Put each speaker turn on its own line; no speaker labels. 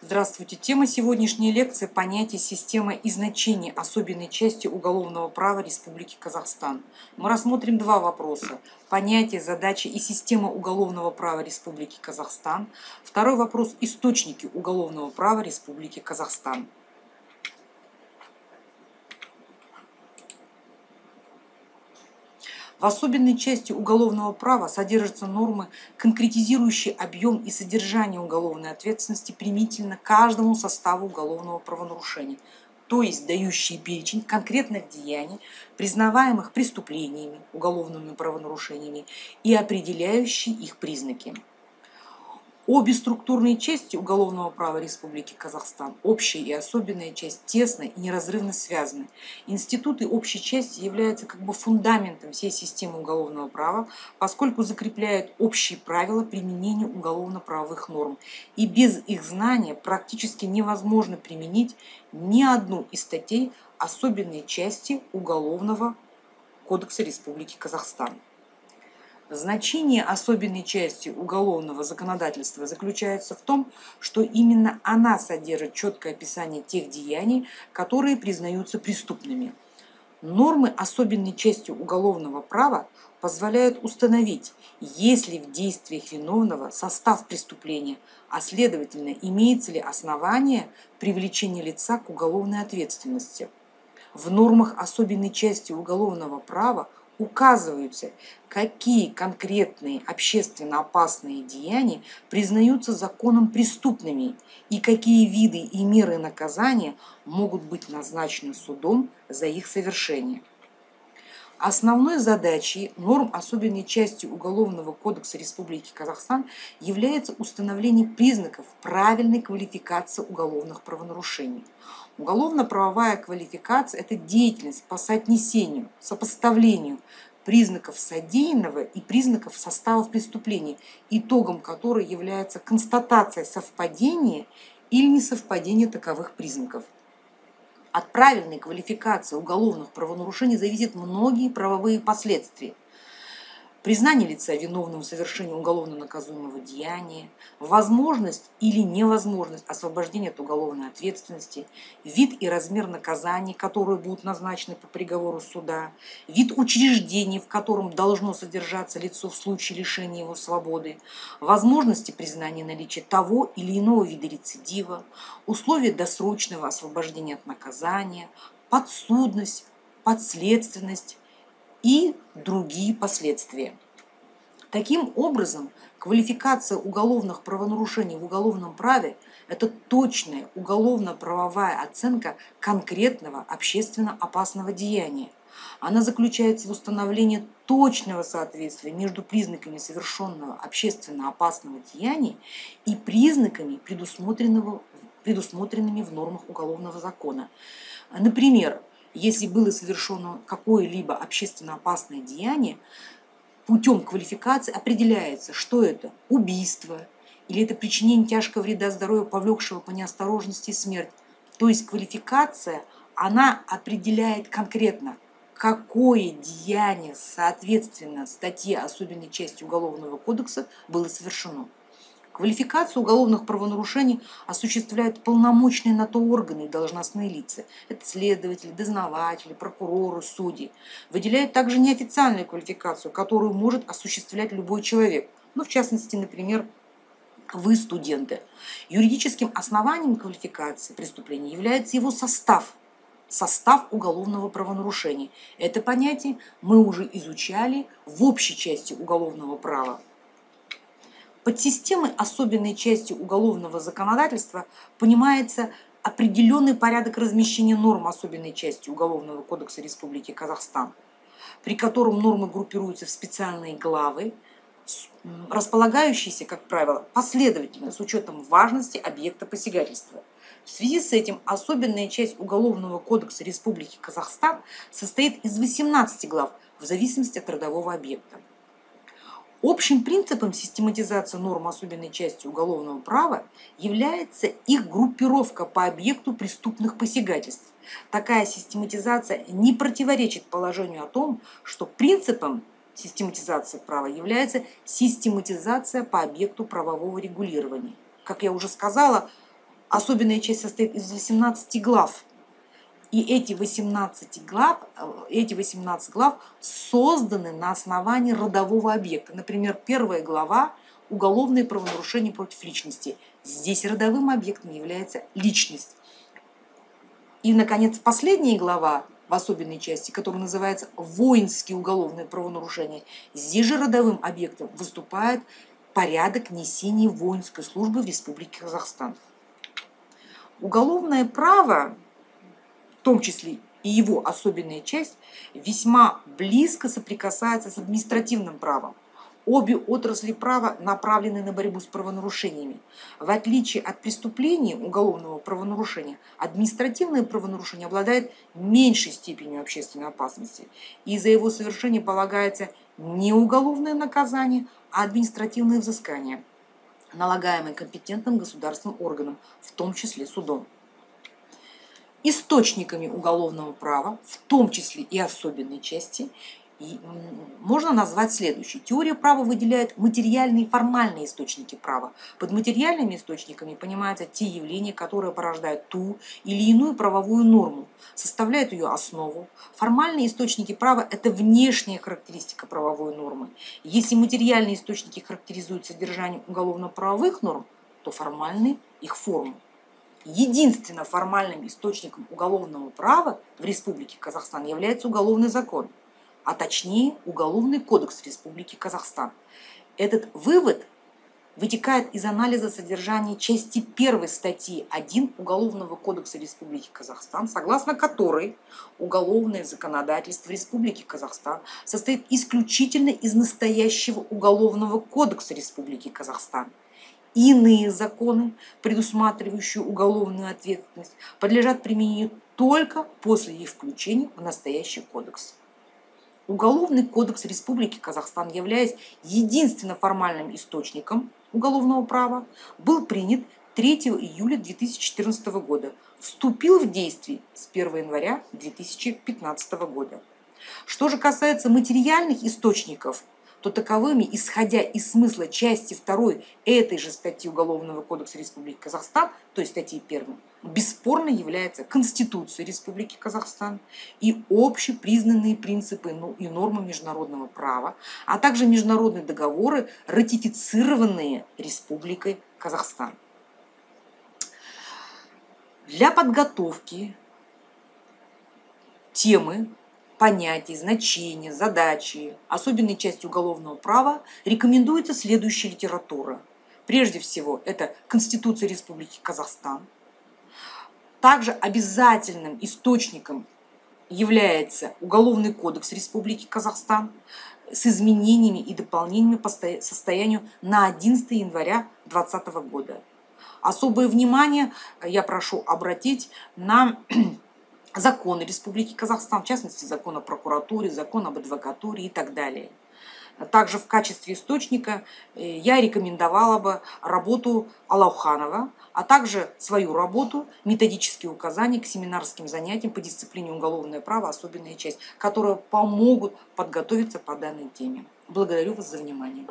Здравствуйте! Тема сегодняшней лекции – понятие система и значение особенной части уголовного права Республики Казахстан. Мы рассмотрим два вопроса – понятие, задачи и система уголовного права Республики Казахстан. Второй вопрос – источники уголовного права Республики Казахстан. В особенной части уголовного права содержатся нормы, конкретизирующие объем и содержание уголовной ответственности применительно каждому составу уголовного правонарушения, то есть дающие перечень конкретных деяний, признаваемых преступлениями, уголовными правонарушениями и определяющие их признаки. Обе структурные части уголовного права Республики Казахстан, общая и особенная часть, тесно и неразрывно связаны. Институты общей части являются как бы фундаментом всей системы уголовного права, поскольку закрепляют общие правила применения уголовно-правовых норм. И без их знания практически невозможно применить ни одну из статей особенной части Уголовного кодекса Республики Казахстан. Значение особенной части уголовного законодательства заключается в том, что именно она содержит четкое описание тех деяний, которые признаются преступными. Нормы особенной части уголовного права позволяют установить, есть ли в действиях виновного состав преступления, а следовательно, имеется ли основание привлечения лица к уголовной ответственности. В нормах особенной части уголовного права указываются, какие конкретные общественно опасные деяния признаются законом преступными и какие виды и меры наказания могут быть назначены судом за их совершение. Основной задачей норм особенной части Уголовного кодекса Республики Казахстан является установление признаков правильной квалификации уголовных правонарушений. Уголовно-правовая квалификация – это деятельность по соотнесению, сопоставлению признаков содеянного и признаков составов преступления, итогом которой является констатация совпадения или несовпадения таковых признаков. От правильной квалификации уголовных правонарушений зависят многие правовые последствия – признание лица виновным в совершении уголовно наказуемого деяния, возможность или невозможность освобождения от уголовной ответственности, вид и размер наказаний, которые будут назначены по приговору суда, вид учреждений, в котором должно содержаться лицо в случае лишения его свободы, возможности признания наличия того или иного вида рецидива, условия досрочного освобождения от наказания, подсудность, подследственность, и другие последствия. Таким образом, квалификация уголовных правонарушений в уголовном праве – это точная уголовно-правовая оценка конкретного общественно опасного деяния. Она заключается в установлении точного соответствия между признаками совершенного общественно опасного деяния и признаками, предусмотренного, предусмотренными в нормах уголовного закона. Например, если было совершено какое-либо общественно опасное деяние, путем квалификации определяется, что это убийство или это причинение тяжкого вреда здоровью, повлекшего по неосторожности смерть. То есть квалификация, она определяет конкретно, какое деяние, соответственно, статье особенной части Уголовного кодекса было совершено. Квалификацию уголовных правонарушений осуществляют полномочные на то органы и должностные лица. Это следователи, дознаватели, прокуроры, судьи. Выделяют также неофициальную квалификацию, которую может осуществлять любой человек. Ну, в частности, например, вы студенты. Юридическим основанием квалификации преступления является его состав, состав уголовного правонарушения. Это понятие мы уже изучали в общей части уголовного права. Под системой особенной части уголовного законодательства понимается определенный порядок размещения норм особенной части Уголовного кодекса Республики Казахстан, при котором нормы группируются в специальные главы, располагающиеся, как правило, последовательно с учетом важности объекта посягательства. В связи с этим особенная часть Уголовного кодекса Республики Казахстан состоит из 18 глав в зависимости от родового объекта. Общим принципом систематизации норм особенной части уголовного права является их группировка по объекту преступных посягательств. Такая систематизация не противоречит положению о том, что принципом систематизации права является систематизация по объекту правового регулирования. Как я уже сказала, особенная часть состоит из 18 глав. И эти 18 глав, э, эти 18 глав созданы на основании родового объекта. Например, первая глава «Уголовные правонарушения против личности». Здесь родовым объектом является личность. И, наконец, последняя глава в особенной части, которая называется «Воинские уголовные правонарушения». Здесь же родовым объектом выступает порядок несения воинской службы в Республике Казахстан. Уголовное право, том числе и его особенная часть, весьма близко соприкасается с административным правом. Обе отрасли права направлены на борьбу с правонарушениями. В отличие от преступлений уголовного правонарушения, административное правонарушение обладает меньшей степенью общественной опасности, и за его совершение полагается не уголовное наказание, а административное взыскание, налагаемое компетентным государственным органом, в том числе судом. Источниками уголовного права, в том числе и особенной части, и можно назвать следующее. Теория права выделяет материальные и формальные источники права. Под материальными источниками понимаются те явления, которые порождают ту или иную правовую норму, составляют ее основу. Формальные источники права – это внешняя характеристика правовой нормы. Если материальные источники характеризуют содержание уголовно-правовых норм, то формальные – их форму. Единственно формальным источником уголовного права в Республике Казахстан является уголовный закон – а точнее Уголовный кодекс Республики Казахстан. Этот вывод вытекает из анализа содержания части 1 статьи 1 Уголовного кодекса Республики Казахстан, согласно которой уголовное законодательство Республики Казахстан состоит исключительно из настоящего Уголовного кодекса Республики Казахстан. Иные законы, предусматривающие уголовную ответственность, подлежат применению только после их включения в настоящий кодекс. Уголовный кодекс Республики Казахстан, являясь единственно формальным источником уголовного права, был принят 3 июля 2014 года, вступил в действие с 1 января 2015 года. Что же касается материальных источников то таковыми, исходя из смысла части 2 этой же статьи Уголовного кодекса Республики Казахстан, то есть статьи 1, бесспорно является Конституция Республики Казахстан и общепризнанные принципы ну, и нормы международного права, а также международные договоры, ратифицированные Республикой Казахстан. Для подготовки темы понятий, значения, задачи, особенной части уголовного права рекомендуется следующая литература. Прежде всего, это Конституция Республики Казахстан. Также обязательным источником является Уголовный кодекс Республики Казахстан с изменениями и дополнениями по состоянию на 11 января 2020 года. Особое внимание я прошу обратить на законы Республики Казахстан, в частности закон о прокуратуре, закон об адвокатуре и так далее. Также в качестве источника э, я рекомендовала бы работу Алауханова, а также свою работу «Методические указания к семинарским занятиям по дисциплине уголовное право. Особенная часть», которые помогут подготовиться по данной теме. Благодарю вас за внимание.